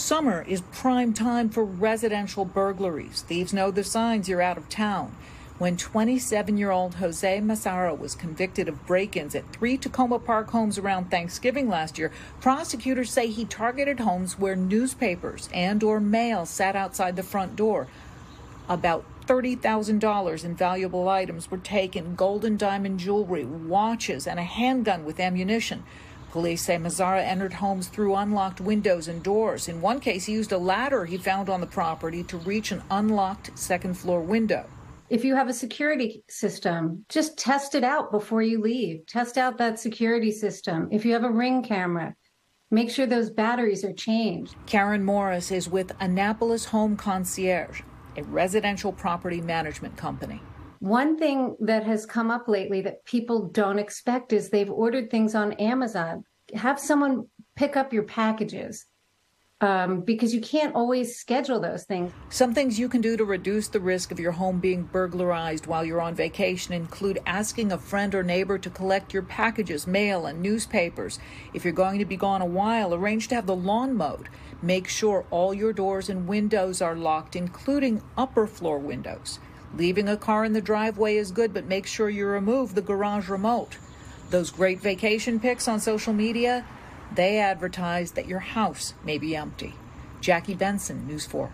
Summer is prime time for residential burglaries. Thieves know the signs you're out of town. When 27 year old Jose Mazara was convicted of break ins at three Takoma Park homes around Thanksgiving last year, prosecutors say he targeted homes where newspapers and or mail sat outside the front door. About $30,000 in valuable items were taken gold and diamond jewelry, watches, and a handgun with ammunition. Police say Mazzara entered homes through unlocked windows and doors. In one case, he used a ladder he found on the property to reach an unlocked second floor window. If you have a security system, just test it out before you leave. Test out that security system. If you have a ring camera, make sure those batteries are changed. Karen Morris is with Annapolis Home Concierge, a residential property management company. One thing that has come up lately that people don't expect is they've ordered things on Amazon. Have someone pick up your packages um, because you can't always schedule those things. Some things you can do to reduce the risk of your home being burglarized while you're on vacation include asking a friend or neighbor to collect your packages, mail, and newspapers. If you're going to be gone a while, arrange to have the lawn mowed. Make sure all your doors and windows are locked, including upper floor windows. Leaving a car in the driveway is good, but make sure you remove the garage remote. Those great vacation pics on social media, they advertise that your house may be empty. Jackie Bensen, News 4.